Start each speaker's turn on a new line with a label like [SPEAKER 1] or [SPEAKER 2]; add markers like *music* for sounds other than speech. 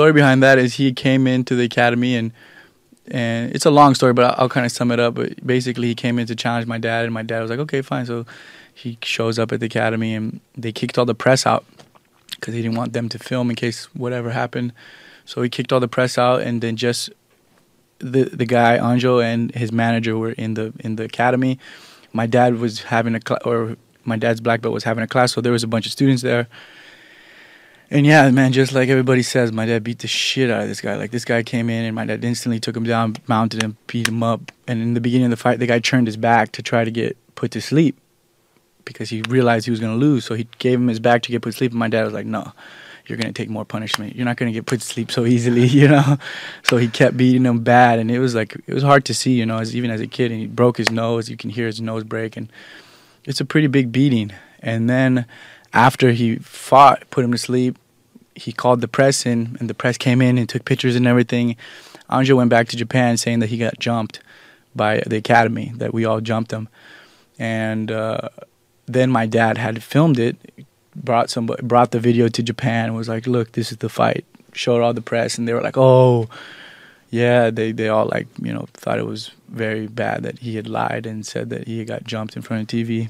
[SPEAKER 1] story behind that is he came into the academy and and it's a long story, but I'll, I'll kind of sum it up. But basically, he came in to challenge my dad, and my dad was like, "Okay, fine." So he shows up at the academy, and they kicked all the press out because he didn't want them to film in case whatever happened. So he kicked all the press out, and then just the the guy Anjo and his manager were in the in the academy. My dad was having a cl- or my dad's black belt was having a class, so there was a bunch of students there. And yeah, man, just like everybody says, my dad beat the shit out of this guy. Like this guy came in and my dad instantly took him down, mounted him, beat him up. And in the beginning of the fight, the guy turned his back to try to get put to sleep because he realized he was going to lose. So he gave him his back to get put to sleep. And my dad was like, no, you're going to take more punishment. You're not going to get put to sleep so easily, *laughs* you know? So he kept beating him bad. And it was like, it was hard to see, you know, as even as a kid. And he broke his nose. You can hear his nose break. And it's a pretty big beating. And then after he fought, put him to sleep, he called the press in, and the press came in and took pictures and everything. Anjo went back to Japan saying that he got jumped by the academy, that we all jumped him. And uh, then my dad had filmed it, brought some, brought the video to Japan, and was like, "Look, this is the fight." Showed all the press, and they were like, "Oh." Yeah, they, they all like you know thought it was very bad that he had lied and said that he got jumped in front of TV.